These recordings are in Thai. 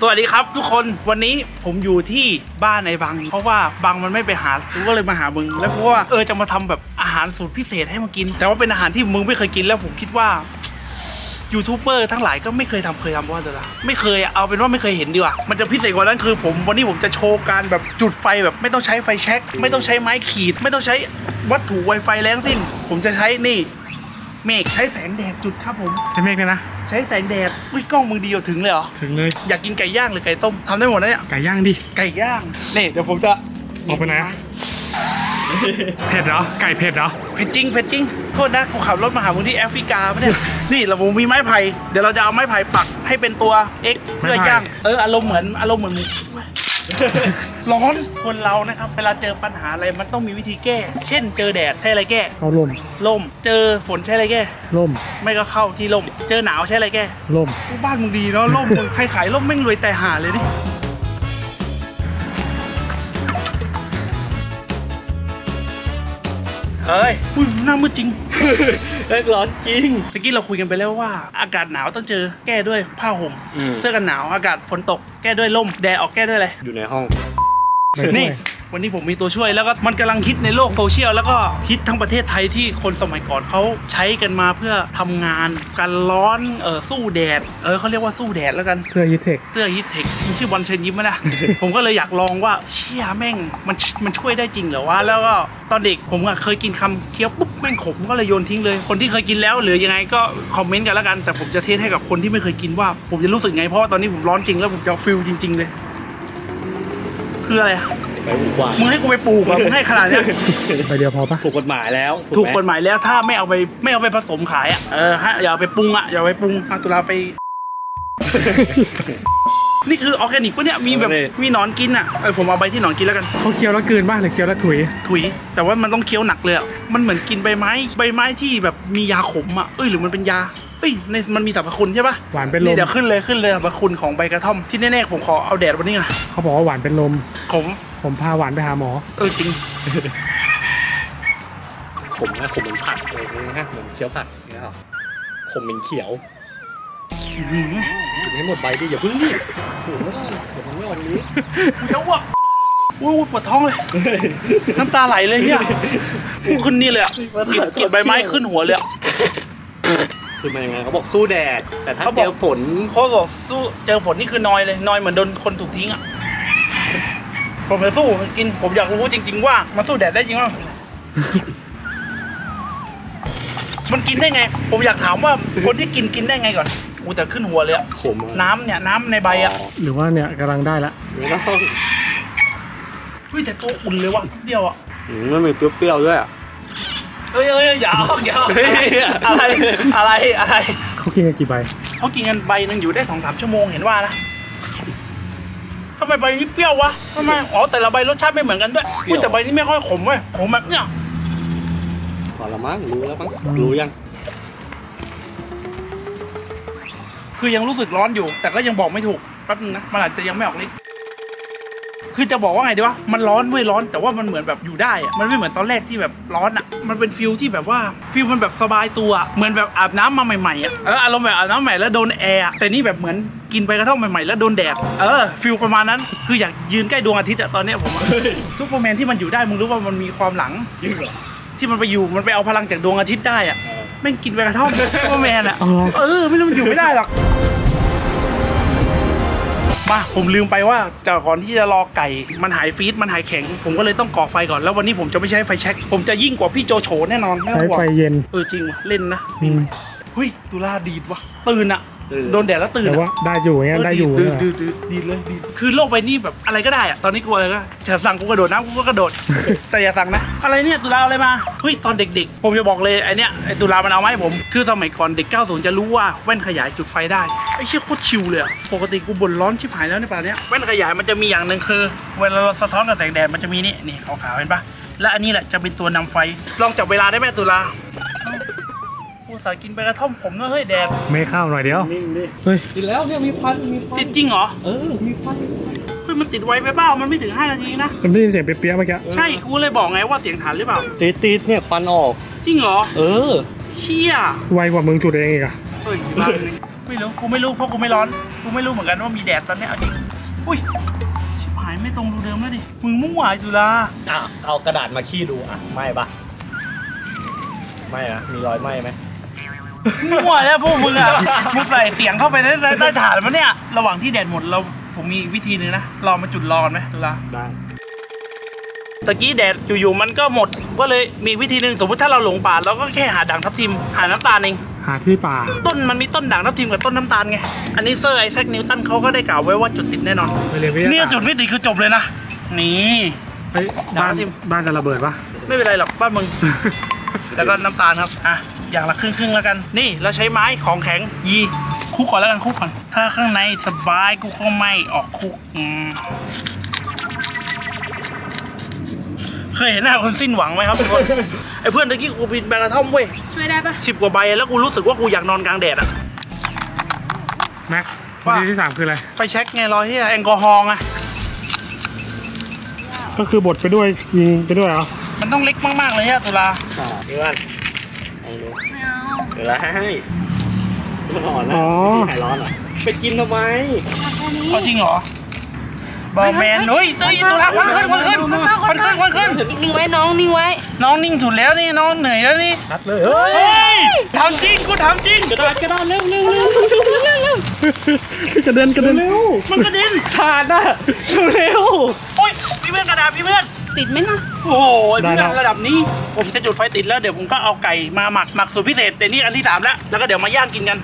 สวัสดีครับทุกคนวันนี้ผมอยู่ที่บ้านในบัง เพราะว่าบังมันไม่ไปหากูก็เลยมาหามึง แล้วเพราะว่าเออจะมาทำแบบอาหารสูตรพิเศษให้มึงกิน แต่ว่าเป็นอาหารที่มึงไม่เคยกินแล้วผมคิดว่ายูทูบเบอร์ทั้งหลายก็ไม่เคยทำเคยทำว่าจะละไม่เคยเอาเป็นว่าไม่เคยเห็นดีกว่า มันจะพิเศษกว่านั้นคือผมวันนี้ผมจะโชว์การแบบจุดไฟแบบไม่ต้องใช้ไฟแช็กไม่ต้องใช้ไม้ขีด ไม่ต้องใช้วัตถุไวไฟแรงสิ้น ผมจะใช้นี่ เมฆใช้แสงแดดจุดครับผม ใช้เมฆเนี่ยนะ ใช้แสงแดดอุ้ยกล้องมึงดีกว่าถึงเลยเหรอ ถึงเลย อยากกินไก่ย่างหรือไก่ต้มทำได้หมดนะเนี่ยไก่ย่างดิ ไก่ย่าง นี่เดี๋ยวผมจะออกไปไหนอะเผ็ดเหรอ ไก่เผ็ดเหรอ เผ็ดจริง เผ็ดจริง โทษนะ กูขับรถมาหามึงที่แอฟริกาปะเนี่ย นี่เราผมมีไม้ไผ่ เดี๋ยวเราจะเอาไม้ไผ่ปักให้เป็นตัว X เพื่อย่าง เอออารมณ์เหมือนอารมณ์เหมือน ร้อน คนเรานะครับเวลาเจอปัญหาอะไรมันต้องมีวิธีแก้ เช่น เจอแดดใช้อะไรแก้เข้าร่มลมเจอฝนใช้อะไรแก้ร่ม ไม่ก็เข้าที่ลมเจอหนาวใช้อะไรแก้ร่ม บ้านมึงดีเนาะล่มมึงใครขายล่มแม่งรวยแต่หาเลยดิ เฮ้ยอุ้ยหน้ามืดจริงเอ้ยร้อนจริงเมื่อกี้เราคุยกันไปแล้วว่า อากาศหนาวต้องเจอแก้ด้วยผ้าห่มอืม เสื้อกันหนาวอากาศฝนตกแก้ด้วยล่มแดดออกแก้ด้วยอะไรอยู่ในห้องไม่ช่วยนี่ วันนี้ผมมีตัวช่วยแล้วก็มันกำลังฮิตในโลกโซเชียลแล้วก็ฮิตทั้งประเทศไทยที่คนสมัยก่อนเขาใช้กันมาเพื่อทำงานกันร้อนเออสู้แดดเออเขาเรียกว่าสู้แดดแล้วกันเสื้อ Heattech เสื้อ Heattech มันชื่อบอลเชนยิ้มไหมนะผมก็เลยอยากลองว่าเชี่ยแม่งมันมันช่วยได้จริงเหรอวะแล้วก็ตอนเด็กผมอะเคยกินคำเคี้ยวปุ๊บแม่งขมก็เลยโยนทิ้งเลย คนที่เคยกินแล้วหรือยังไงก็คอมเมนต์กันแล้วกัน แต่ผมจะ test ให้กับคนที่ไม่เคยกินว่าผมจะรู้สึกไงเพราะว่าตอนนี้ผมร้อนจริงแล้วผมจะ feel จริง ๆ เลย คืออะไรอะ ไปหูกว่ามึงให้กูไปปลูกเหรอมึงให้ขนาดเนี้ยไปเดียวพอปะถูกกฎหมายแล้วถูกไหมกฎหมายแล้วถ้าไม่เอาไปไม่เอาไปผสมขายอะเออฮะอย่าเอาไปปรุงอะอย่าเอาไปปรุงอะตุลาไป นี่คือออร์แกนิกปะเนี่ยมีแบบมีหนอนกินอะเออผมเอาใบที่หนอนกินแล้วกัน เขาเคี้ยวแล้วกลืนบ้างหรือเคี้ยวแล้วถุย ถุย แต่ว่ามันต้องเคี้ยวหนักเลยอะมันเหมือนกินใบไม้ ใบไม้ที่แบบมียาขมอะเอ้ยหรือมันเป็นยา เอ้ยในมันมีสรรพคุณใช่ปะหวานเป็นลนี่มเดี๋ยวขึ้นเลยขึ้นเลยสรรพคุณของใบกระท่อมที่แน่ๆผมขอเอาแดดวันนี้ก่อนเขาบอกว่าหวานเป็นลม ผมผมพาหวานไปหาหมอ เออจริงขมนะขมเหมือนผักเลยนะเหมือนเคี้ยวผักเนี่ยหรอขมเป็นเขียวอื้อหือกินให้หมดใบดิอย่าเพิ่งรีบโอ้โหเดี๋ยวมันไม่ออกนี้เดี๋ยวอ้วกอุ้ยอุ้ยปวดท้องเลย น้ำตาไหลเลยเฮียกูขึ้นนี่เลยอะเกลียดเกลียดใบไม้ขึ้นหัวเลยอะ คือมันยังไงเขาบอกสู้แดด แต่ถ้าเขาบเจอก อฝนเขาบอกสู้เจอฝนนี่คือนอยเลยนอยเหมือนโดนคนถูกทิ้งอะ ผมจะสู้กินผมอยากรู้จริง ๆ ว่า มันสู้แดดได้จริงมั้ยมันกินได้ไง ผมอยากถามว่าคนที่กินกินได้ไงก่อนอูแต่ขึ้นหัวเลยอะขมอะน้ำเนี่ยน้ำในใบอะหรือว่าเนี่ยกำลังได้ละแล้วต้องเฮ้ยแต่ตัวอุ่นเลยว่ะเดียวอะอืมมันมีเปรี้ยวๆด้วยอะ เฮ้ยเฮ้ยอย่าเอาอย่าเอาอะไรอะไรอะไรเขากินกันกี่ใบเขากินกันใบหนึ่งอยู่ได้สองสามชั่วโมงเห็นว่านะทำไมใบนี้เปรี้ยววะทำไมอ๋อแต่ละใบรสชาติไม่เหมือนกันด้วยอุ๊ยแต่ใบนี้ไม่ค่อยขมเว้ยขมแบบเนี้ยพอละมั้งรู้แล้วมั้งรู้ยัง คือยังรู้สึกร้อนอยู่ แต่ก็ยังบอกไม่ถูกแป๊บนึงนะมันอาจจะยังไม่ออกฤทธิ์ คือจะบอกว่าไงดีวะ มันร้อนเว้ยร้อน แต่ว่ามันเหมือนแบบอยู่ได้อะมันไม่เหมือนตอนแรกที่แบบร้อนอะมันเป็นฟิลที่แบบว่าfeel มันแบบสบายตัวอะเหมือนแบบอาบน้ำมาใหม่ๆอะเอออารมณ์แบบอาบน้ำใหม่แล้วโดนแอร์อะแต่นี่แบบเหมือนกินใบกระท่อมใหม่ๆแล้วโดนแดด เออ feel ประมาณนั้น คืออยากยืนใกล้ดวงอาทิตย์อะตอนเนี้ยผมอะซูเปอร์แมนที่มันอยู่ได้มึงรู้ว่ามันมีความหลังยิ่งเหรอที่มันไปอยู่มันไปเอาพลังจากดวงอาทิตย์ได้อะเออแม่งกินใบกระท่อมซูเปอร์แมนอะอ๋อเออไม่รู้มันอยู่ไม่ได้หรอก มาผมลืมไปว่าจากก่อนที่จะรอไก่มันหายฟีดมันหายแข็ง ผมก็เลยต้องก่อไฟก่อนแล้ววันนี้ผมจะไม่ใช้ไฟแช็กผมจะยิ่งกว่าพี่โจโฉแน่นอนไม่ต้องใช้ห่วงไฟเย็นเออจริงว่ะเล่นนะอืมเฮ้ยตุลาดีดว่ะตื่นอะ โดนแดดแล้วตื่นแต่อะว่าได้อยู่เงี้ยได้อยู่ดีเนี่ยดดีดดีดดีดเลยดีดคือโลกใบนี้แบบอะไรก็ได้อะตอนนี้กลัวอะไรก็จะสั่งกูกระโดดน้ำกูก็กระโดด แต่อย่าสั่งนะ อะไรเนี่ยตุลาเอาอะไรมาเฮ้ยตอนเด็กๆ ผมจะบอกเลยไอเนี้ยไอตุลามันเอามาให้ผมคือสมัยก่อนเด็ก 90 จะรู้ว่าแว่นขยายจุดไฟได้ไอเชี่ยโคตร chill เลยอะปกติกูบ่นร้อนชิบหายแล้วในป่านเนี้ยแว่นขยายมันจะมีอย่างหนึ่งคือ เวลาเราสะท้อนกับแสงแดดมันจะมีนี่นี่ขาวๆเห็นปะและอันนี้แหละจะเป็นตัวนำไฟ ลองจับเวลาได้ไหมตุลา กูสายกินไปกระท่อมผมนะเฮ้ยแดดไม่เข้าหน่อยเดียวนิ่งดิเฮ้ยกินแล้วเนี่ยมีควันมีควันติดจริงเหรอเออมีควันเฮ้ยมันติดไวไปเปล่ามันไม่ถึง 5 นาทีนะผมได้ยินเสียงเปี้ยๆเมื่อกี้ใช่กูเลยบอกไงว่าเสียงฐานหรือเปล่าติดติดๆเนี่ยควันออกจริงเหรอเออเชี่ยไวกว่ามึงจุดเองอีกอะเฮ้ยบ้าเลยไม่รู้กูไม่รู้เพราะกูไม่ร้อนกูกูไม่รู้เหมือนกันว่ามีแดดตอนเนี้ยเอาจริงอุ้ยชิบหายไม่ตรงรูเดิมแล้วดิมึงมั่วไอ้จุฬาอะเอากระดาษมาขี้ดูอะไหม่ปะไม่นะมีรอยไหม้ไหม มั่วแล้วพวกมึงอะมึงใส่เสียงเข้าไปในใต้ฐานมันเนี่ย ระหว่างที่แดดหมดเราผมมีวิธีหนึงนะรอมาจุดรอกันไหมจุฬาได้ตะกี้แดดอยู่ๆมันก็หมด ก็เลยมีวิธีหนึ่งสมมติถ้าเราหลงป่าเราก็แค่หาด่างทับทิม หาน้ำตาลเองหาที่ป่า ต้นมันมีต้นด่างทับทิมกับต้นน้ำตาลไง อันนี้เซอร์ไอแซคนิวตันเขาก็ได้กล่าวไว้ว่าจุดติดแน่นอนไปเรียนวิทยาเนี่ยศาสตร์จุดไม่ติดคือจบเลยนะ นี่เฮ้ยบ้านด่างทับทิมบ้านจะระเบิดปะไม่เป็นไรหรอกบ้านมึง แล้วก็น้ำตาลครับ อะ อย่างละครึ่งครึ่งๆแล้วกัน นี่เราใช้ไม้ของแข็งยีคุกก่อนแล้วกันคุกก่อน ถ้าข้างในสบายกูก็ไม่ออกคุกอืมเคยเห็นหน้าคนสิ้นหวังไหมครับทุกคนไอ้เพื่อนตะกี้กูบินแบกระท่อมเว้ยช่วยได้ปะสิบกว่าใบแล้วกูรู้สึกว่ากูอยากนอนกลางแดดอะแม็กว่าวิธีที่สามคืออะไร ไปเช็คไงรอยที่แอลกอฮอล์ไงก็คือบดไปด้วยยิงไปด้วยเหรอ มันต้องเล็กมาก ๆ เลยอะตุลาอ่าเพื่อน เอาดูไม่เอาเดี๋ยวให้มันอ่อนนะอ๋อที่หายร้อนอะไปกินทำไมเอาแค่นี้เอาจริงเหรอบอลแมนเฮ้ยเฮ้ยตุลาควันขึ้นควันขึ้นควันขึ้นควันขึ้น นิ่งไว้น้องนิ่งไว้ น้องนิ่งสุดแล้วนี่น้องเหนื่อยแล้วนี่ชัดเลยเฮ้ยเฮ้ยทำจริงกูทำจริงกระดาษกระดาษเร็วเร็วเร็วกระเด็นกระเด็นเร็วมันกระเด็นขาดอะเร็วโอ้ยพี่เพื่อนกระดาษพี่เพื่อน ติดไหมนะโอ้โหเพื่อนระดับนี้ ผมจะจุดไฟติดแล้วเดี๋ยวผมก็เอาไก่มาหมักหมักสูตรพิเศษแต่นี่อันที่สามแล้วแล้วก็เดี๋ยวมาย่างกินกัน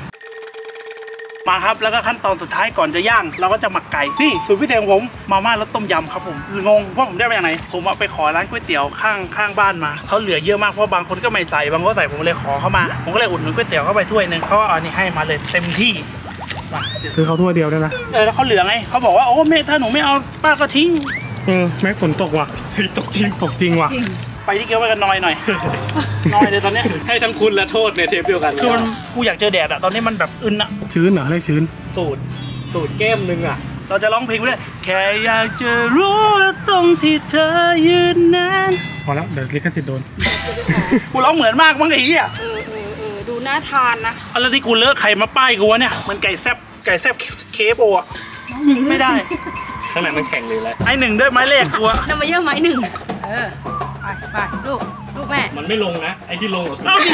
มาครับแล้วก็ขั้นตอนสุดท้ายก่อนจะย่าง เราก็จะหมักไก่นี่สูตรพิเศษของผมมาม่ารสต้มยำครับผมคืองงว่าผมได้มาจากไหนผมเอาไปขอร้านก๋วยเตี๋ยวข้างข้างบ้านมาเขาเหลือเยอะมากเพราะบางคนก็ไม่ใส่บางคนก็ใส่ผมเลยขอเข้ามา ผมก็เลยอุดหนุนก๋วยเตี๋ยวเข้าไปถ้วยหนึงเขาก็เอาอันนี้ให้มาเลยเต็มที่มาเดี๋ยว ซื้อเขาถ้วยเดียวได้ไหมเออแล้วเขาเหลือไงเขาบอกว่าโอ้แม่ถ้าหนูไม่เอาป้าก็ทิ้ง เออแม็กฝนตกว่ะตกจริงตกจริงว่ะจริงไปที่เกียวไปกันหน่อยหน่อยหน่อยเลยตอนเนี้ยให้ทั้งคุณและโทษในเทปเดียวกันคือมันกูอยากเจอแดดอะตอนนี้มันแบบอึนอะชื้นเหรอเรียกชื้น ตูดตูดเก้มนึงอะเราจะร้องเพลงไปด้วยแค่อยากจะรู้ว่าตรงที่เธอยืนนั้นพอแล้วเดี๋ยวลิขสิทธิ์โดนกูร้องเหมือนมากมั้งไอ้เหี้ยเออเออเออดูน่าทานนะอะไรที่กูเลิกใครมาป้ายกูวะเนี่ยมันไก่แซบไก่แซบเคฟโออะไม่ได้ ข้างในมันแข็งหรืออะไรไอหนึ่งด้วยไม้เลขกูอะนำมาเยอะไหมหนึ่งเออไปไปลูกลูกแม่มันไม่ลงนะ ไอ้ที่ลงอะคือเอาดิ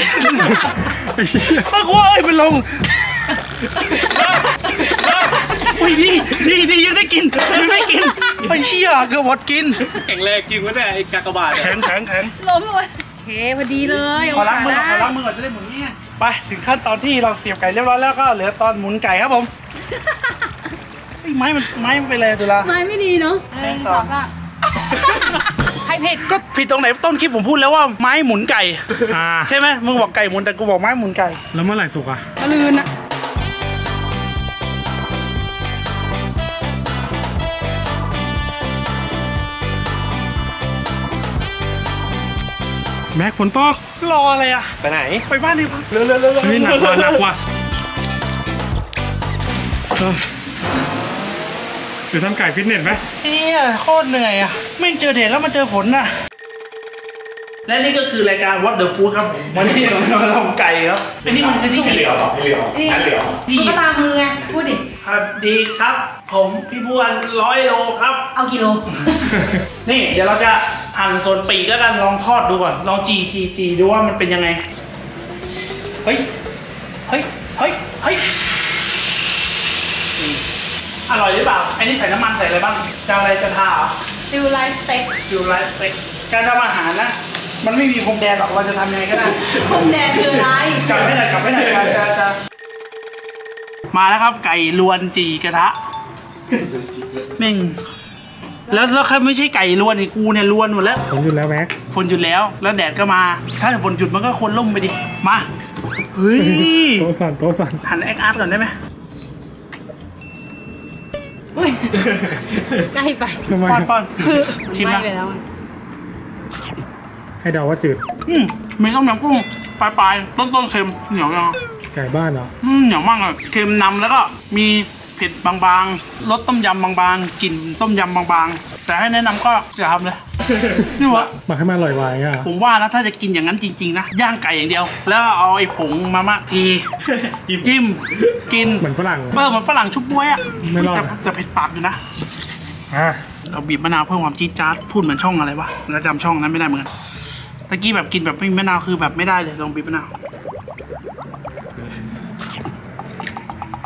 ป้ากูว่าเอ้ยมันลงอุ้ยดีดีดียังได้กินยังได้กินไอ้เชี่ยเกือบหมดกิน แข็งแรงจริงวะเนี่ยไอ้กากบาทแข็งแข็งแข็งล้มเลยโอเคพอดีเลยขอล้างมือโกขอสล้างมือก่อนจะได้หมุนนี่ไงไปถึงขั้นตอนที่เราเสียบไก่เรียบร้อยแล้วก็เหลือตอนหมุนไก่ครับผมเฮ้ย ไม้มันไม้มันเป็นอะไรอะตุลาไม้ไม่ดีเนาะแม่งหต่นึ่องสองสามใครเผ็ดก็ผิดตรงไหนต้นคลิปผมพูดแล้วว่าไม้หมุนไก่อ่าใช่ไหมมึงบอกไก่หมุนแต่กูบอกไม้หมุนไก่ แล้วเมื่อไหร่สุกอะมะลืนอะแม็กฝนตกรออะไรอะไปไหน ไปบ้านดิเร็วเร็วเร็วเร็วนี่หนักกว่าหนักกว่า เออเดี๋ยวทำไก่ฟิตเนสไหมเฮียโคตรเหนื่อยอะ ไม่งเจอเดดแล้วมาเจอฝนน่ะ และนี่ก็คือรายการ What the Food ครับผมวันนี้เราทำไก่ครับอันนี้มันคือที่เหลียวเหรอเหลียวนี่อันเหลียวที่ตุ๊กตามือไงพูดดิสวัสดีครับ ผมพี่บวนร้อยโลครับ เอากี่โล นี่เดี๋ยวเราจะหั่นส่วนปีกแล้วกันลองทอดดูก่อน ลองจีจีจีดูว่ามันเป็นยังไง เฮ้ย เฮ้ย เฮ้ย เฮ้ยอืม อร่อยหรือเปล่าไอ้นี่ใส่น้ำมันใส่อะไรบ้างจะเอาอะไรจะทาเหรอซิลไลท์สเต็กฟิวไลฟ์สเต็กการทำอาหารนะ มันไม่มีพรมแดนหรอกเราจะทำยังไงก็ได้ผมแดงคืออะไรกลับไม่ได้กลับไม่ได้จะจะจะมาแล้วครับ ไก่ลวนจีกระทะแม่งแล้วแล้วใครไม่ใช่ไก่ลวนนี่กูเนี่ยลวนหมดแล้ว ผมหยุดแล้วแม็กฝนหยุดแล้ว แล้วแดดก็มา ถ้าฝนหยุดมันก็ควรล่มไปดิ มา เฮ้ย โต๊ะสั่นโต๊ะสั่นหันแอคอาร์ตก่อนได้ไหม ใกล้ไปทำไมป้อนป้อนคือชิมนะไหไปแล้วอะให้เดาว่าจืด อืมมีต้มยำกุ้งปลายปลายๆต้นต้นๆเค็มเหนียวยังไก่บ้านเหรอ อืมเหนียวมากเลยเค็มนำแล้วก็มีเผ็ดบางๆรสต้มยำบางๆกลิ่นต้มยำบางๆ แต่ให้แนะนำก็อย่าทำเลย นี่วะมาให้มันอร่อยกว่าอย่างเงี้ยเหรอผมว่านะถ้าจะกินอย่างนั้นจริง ๆ นะ ย่างไก่อย่างเดียว แล้วเอาไอ้ผงมามะทีจิ้มกินเหมือนฝรั่งเออเหมือนฝรั่งชุบบ้วยอะไม่รอดแต่นะแต่เผ็ดปากอยู่นะอะเราบีบมะนาวเพิ่มความจี๊ดจ๊าดพูดเหมือนช่องอะไรวะแล้วจำช่องนั้นไม่ได้เหมือนกันตะกี้แบบกินแบบไม่มีมะนาวคือแบบไม่ได้เลยลองบีบมะนาว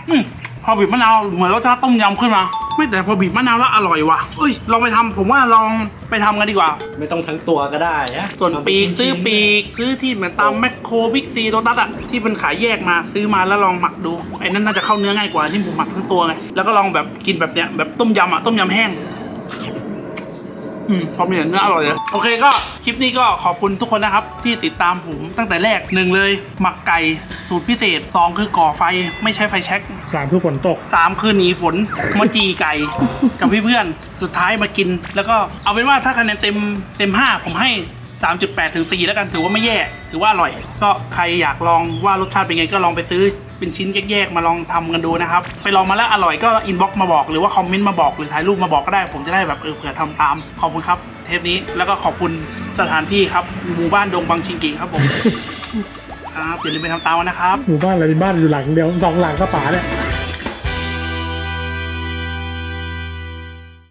อืมพอบีบมะนาวเหมือนรสชาติต้มยำขึ้นมา ไม่แต่พอบีบมะนาวแล้วอร่อยว่ะเอ้ยลองไปทำผมว่าลองไปทำกันดีกว่า ไม่ต้องทั้งตัวก็ได้นะส่วนปีกเาไซื้อปีกซื้อที่เหมือนตามแมคโครบิ๊กซีโรตัสอะที่มันขายแยกมาซื้อมาแล้วลองหมักดูไอ้นั่นน่าจะเข้าเนื้อง่ายกว่าที่ผมหมักทั้งตัวไงแล้วก็ลองแบบกินแบบเนี้ยแบบต้มยำอะต้มยำแห้ง อืมพอมีเนื้ออร่อยเลยโอเคก็คลิปนี้ก็ขอบคุณทุกคนนะครับ ที่ติดตามผมตั้งแต่แรกหนึ่งเลย หมักไก่สูตรพิเศษสองคือก่อไฟไม่ใช้ไฟแช็กสามคือฝนตกสามคือหนีฝนมาจี่ไก่ กับพี่เพื่อนสุดท้ายมากิน แล้วก็เอาเป็นว่าถ้าคะแนนเต็มเต็ม5ผมให้ 3.8 ถึง 4 แล้วกันถือว่าไม่แย่ ถือว่าอร่อย ก็ใครอยากลองว่ารสชาติเป็นไงก็ลองไปซื้อ เป็นชิ้นแยกๆมาลองทำกันดูนะครับ ไปลองมาแล้วอร่อยก็ inbox มาบอกหรือว่าคอมเมนต์มาบอกหรือถ่ายรูปมาบอกก็ได้ ผมจะได้แบบเออเผื่อทำตาม ขอบคุณครับ เทปนี้แล้วก็ขอบคุณสถานที่ครับหมู่บ้านดงบางชิงกีครับผมครับอย่าลืมไปทำตามนะครับหมู่บ้านอะไรเป็นบ้านอยู่หลังเดียวสองหลังก็ป๋าเนี่ย